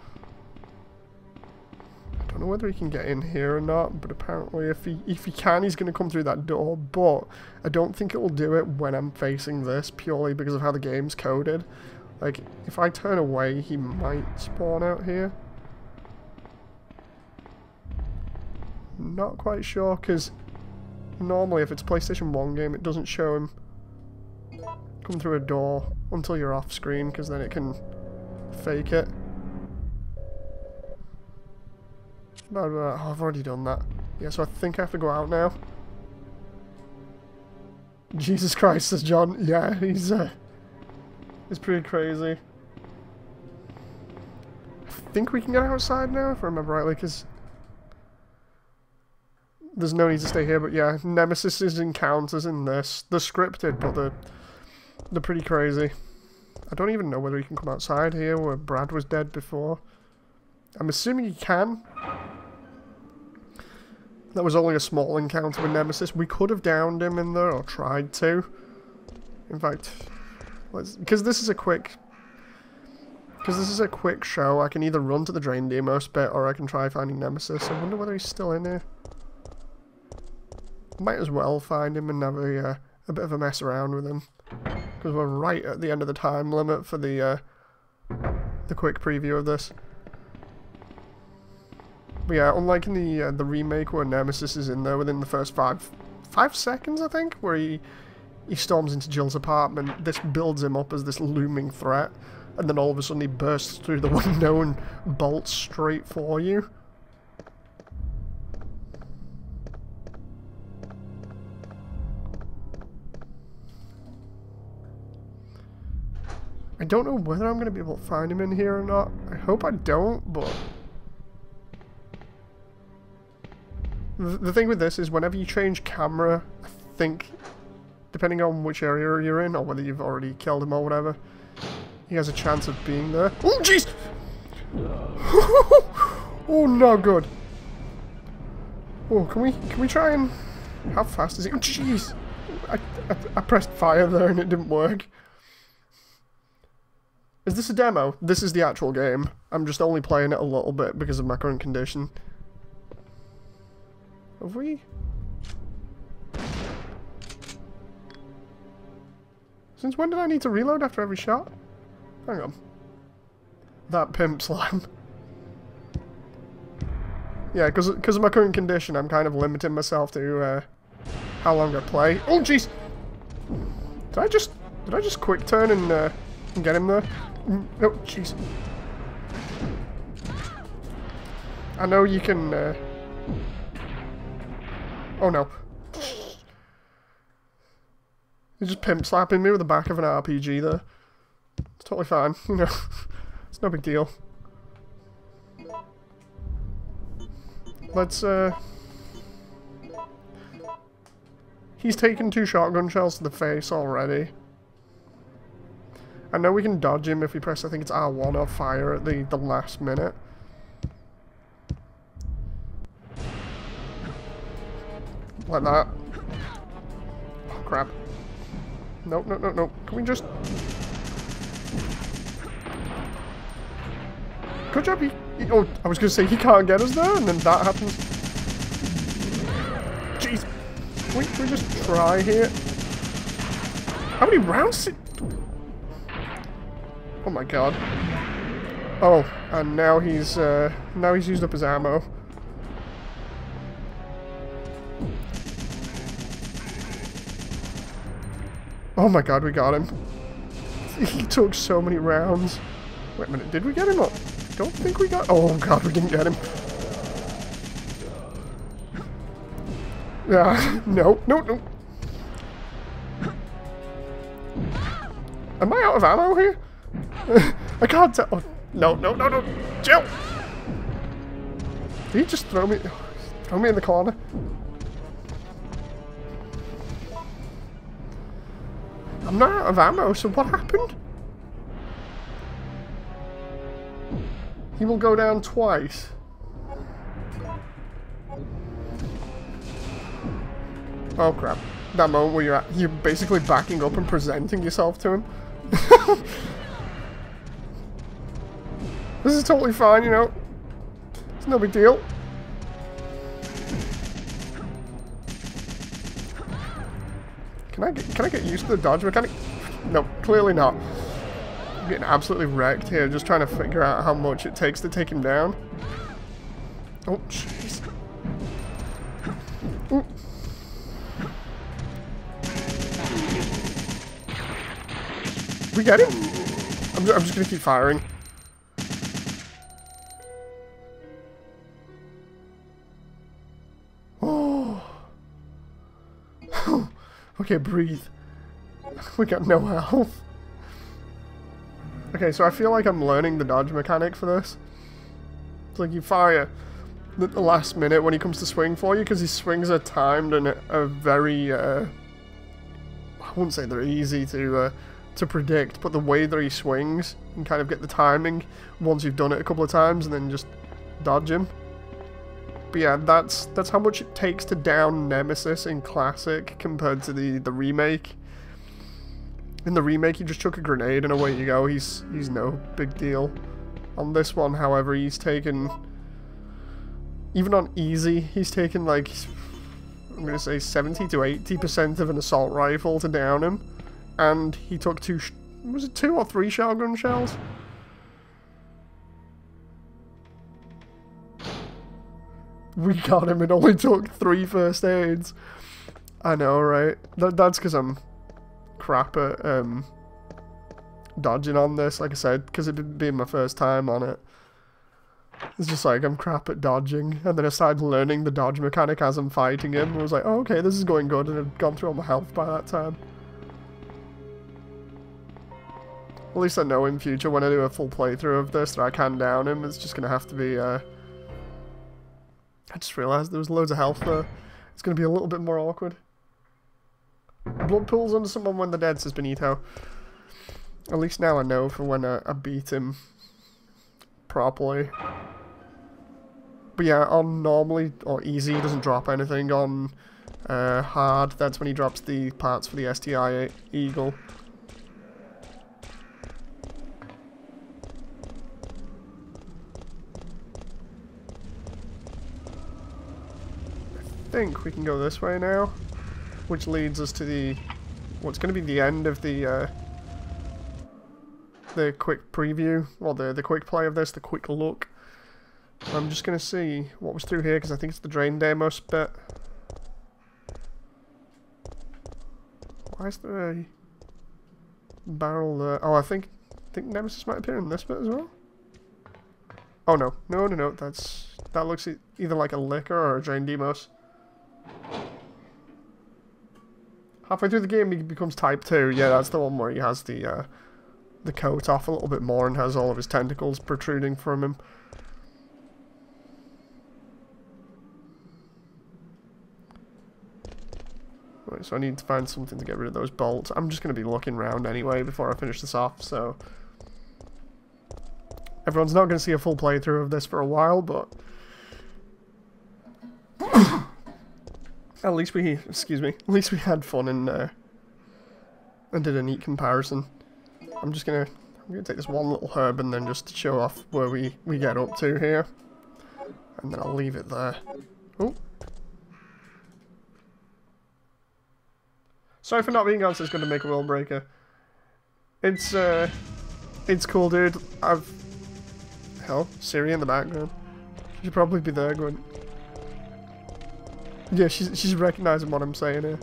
Don't know whether he can get in here or not, but apparently if he if he can, he's going to come through that door, but I don't think it will do it when I'm facing this, purely because of how the game's coded. Like, if I turn away, he might spawn out here. Not quite sure, because normally if it's PlayStation 1 game, it doesn't show him come through a door until you're off screen, because then it can fake it. Oh, I've already done that. Yeah, so I think I have to go out now. Jesus Christ, says John. Yeah, he's, uh, he's pretty crazy. I think we can get outside now, if I remember rightly, because there's no need to stay here, but yeah, Nemesis's encounters in this, they're scripted, but they're, they're pretty crazy. I don't even know whether he can come outside here where Brad was dead before. I'm assuming he can. That was only a small encounter with Nemesis. We could have downed him in there, or tried to. In fact, because this is a quick... Because this is a quick show, I can either run to the Drain Deimos bit, or I can try finding Nemesis. I wonder whether he's still in here. Might as well find him and have a, uh, a bit of a mess around with him. Because we're right at the end of the time limit for the, uh, the quick preview of this. But yeah, unlike in the uh, the remake where Nemesis is in there within the first five five seconds, I think, where he he storms into Jill's apartment, this builds him up as this looming threat, and then all of a sudden he bursts through the window and bolts straight for you. I don't know whether I'm going to be able to find him in here or not. I hope I don't, but... The, thing with this is whenever you change camera, I think, depending on which area you're in, or whether you've already killed him or whatever, he has a chance of being there. Oh, jeez! oh, no good. Oh, can we can we try and... How fast is he? Oh, jeez! I, I, I pressed fire there and it didn't work. Is this a demo? This is the actual game. I'm just only playing it a little bit because of my current condition. Have we... Since when did I need to reload after every shot? Hang on. That pimp slam. yeah, because of my current condition, I'm kind of limiting myself to uh, how long I play. Oh, jeez! Did I just... Did I just quick turn and, uh, and get him there? Oh, jeez. I know you can... Uh... Oh, no. You're just pimp slapping me with the back of an RPG there. It's totally fine, you know. it's no big deal. Let's, uh... He's taken two shotgun shells to the face already. I know we can dodge him if we press, I think it's R1 or fire at the, the last minute. Like that. Oh, crap. No, no, no, no. Can we just... Good job, he, he... Oh, I was going to say he can't get us there, and then that happens. Jeez. Can we, can we just try here? How many rounds Oh my god. Oh, and now he's, uh, now he's used up his ammo. Oh my god, we got him. He took so many rounds. Wait a minute, did we get him? I don't think we got... Oh god, we didn't get him. Yeah, no, no, no. Am I out of ammo here? I can't tell. Oh, no, no, no, no. Jill! Did he just throw me... Throw me in the corner? I'm not out of ammo, so what happened? He will go down twice. Oh crap. That moment where you're at, you're basically backing up and presenting yourself to him. this is totally fine, you know. It's no big deal. Can I get, can I get used to the dodge mechanic? No, clearly not. I'm getting absolutely wrecked here, just trying to figure out how much it takes to take him down. Oh, jeez. We get him? I'm, I'm just gonna keep firing. Okay, breathe. We got no health. Okay, so I feel like I'm learning the dodge mechanic for this. It's like you fire at the last minute when he comes to swing for you, because his swings are timed and are very, uh, I wouldn't say they're easy to, uh, to predict, but the way that he swings, can kind of get the timing once you've done it a couple of times and then just dodge him. But yeah, that's that's how much it takes to down Nemesis in Classic compared to the, the remake. In the remake, you just chuck a grenade and away you go. He's he's no big deal. On this one, however, he's taken... Even on easy, he's taken like... I'm going to say 70 to 80% of an assault rifle to down him. And he took two... Was it two or three shotgun shells? We got him. It only took three first aids. I know, right? That, that's because I'm crap at um, dodging on this, like I said, because it being my first time on it. It's just like, I'm crap at dodging, and then I started learning the dodge mechanic as I'm fighting him, I was like, oh, okay, this is going good, and I'd gone through all my health by that time. At least I know in future when I do a full playthrough of this that I can down him, it's just going to have to be, uh, I just realised there was loads of health there. It's going to be a little bit more awkward. Blood pools under someone when they're dead, says Benito. At least now I know for when I, I beat him properly. But yeah, on normally or easy, doesn't drop anything. On uh, hard, that's when he drops the parts for the STI Eagle. Think we can go this way now, which leads us to the what's going to be the end of the uh, the quick preview, or the, the quick play of this, the quick look. I'm just going to see what was through here, because I think it's the Drain Deimos bit. Why is there a barrel there? Oh, I think, I think Nemesis might appear in this bit as well. Oh no, no, no, no, that's, that looks either like a Licker or a Drain Deimos. Halfway through the game he becomes Type 2, yeah, that's the one where he has the, uh, the coat off a little bit more and has all of his tentacles protruding from him. Right, so I need to find something to get rid of those bolts. I'm just going to be looking around anyway before I finish this off, so... Everyone's not going to see a full playthrough of this for a while, but... at least we, excuse me, at least we had fun and, uh, and did a neat comparison. I'm just gonna I'm gonna take this one little herb and then just show off where we we get up to here, and then I'll leave it there. Oh. Sorry for not being on so it's to make a world breaker. It's uh, it's cool, dude. I've hell Siri in the background. She should probably be there going. Yeah, she's she's recognizing what I'm saying here.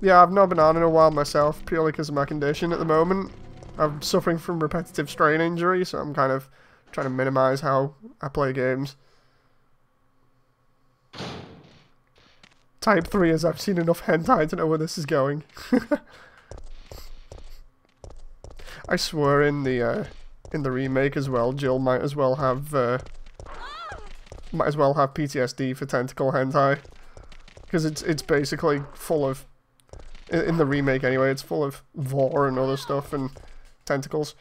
Yeah, I've not been on in a while myself, purely because of my condition at the moment. I'm suffering from repetitive strain injury, so I'm kind of trying to minimize how I play games. Type 3 as I've seen enough hentai to know where this is going. I swear in the uh, in the remake as well, Jill might as well have uh, might as well have PTSD for tentacle hentai because it's it's basically full of in the remake anyway, it's full of vor and other stuff and tentacles.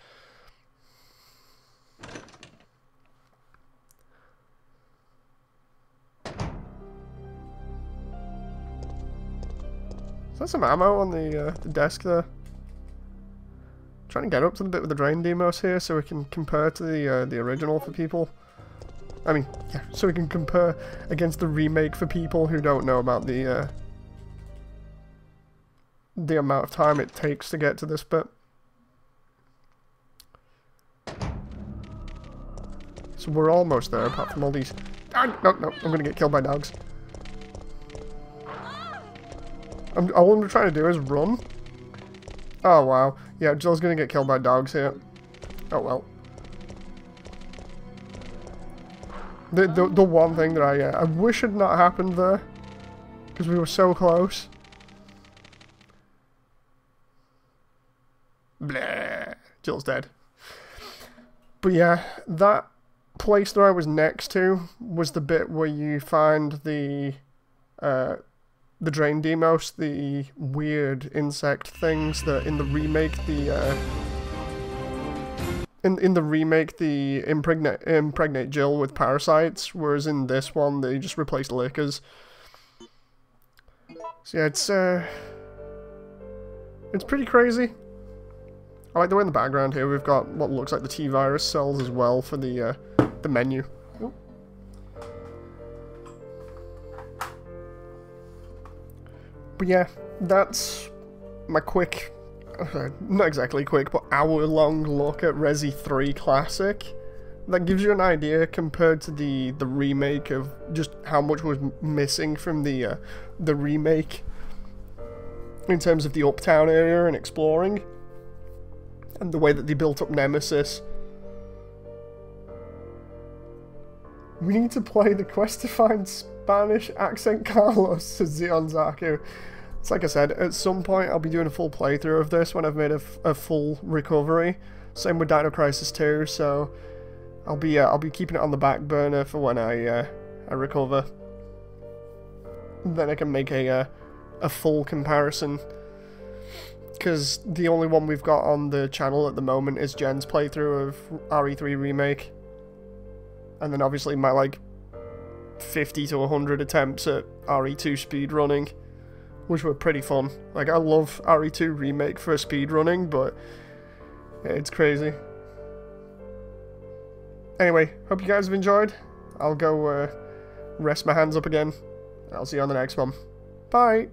Is that some ammo on the, uh, the desk there? trying to get up to the bit with the drain Deimos here so we can compare to the uh, the original for people. I mean, yeah, so we can compare against the remake for people who don't know about the uh, the amount of time it takes to get to this bit. So we're almost there, apart from all these... Ah, no, no, I'm gonna get killed by dogs. I'm, all I'm trying to do is run. Oh, wow. Yeah, Jill's gonna get killed by dogs here. Oh, well. The, the, the one thing that I, uh, I wish had not happened there. Because we were so close. Blah. Jill's dead. But yeah, that place that I was next to was the bit where you find the uh, the Drain Deimos, the weird insect things that in the remake the uh, in in the remake the impregnate impregnate Jill with parasites, whereas in this one they just replaced lickers. So yeah, it's uh, it's pretty crazy. I like the way in the background here we've got what looks like the T-virus cells as well for the uh, the menu. But yeah, that's my quick, uh, not exactly quick, but hour-long look at Resi 3 Classic. That gives you an idea compared to the the remake of just how much was missing from the uh, the remake in terms of the uptown area and exploring and the way that they built up Nemesis We need to play the quest to find Spanish accent Carlos, says Zeon Zaku. It's like I said, at some point I'll be doing a full playthrough of this when I've made a, a full recovery. Same with Dino Crisis 2, so I'll be uh, I'll be keeping it on the back burner for when I uh, I recover. Then I can make a uh, a full comparison. because the only one we've got on the channel at the moment is Jen's playthrough of RE3 Remake. And then obviously my like 50 to 100 attempts at RE2 speedrunning, which were pretty fun. Like I love RE2 Remake for speedrunning, but it's crazy. Anyway, hope you guys have enjoyed. I'll go uh, rest my hands up again. I'll see you on the next one. Bye!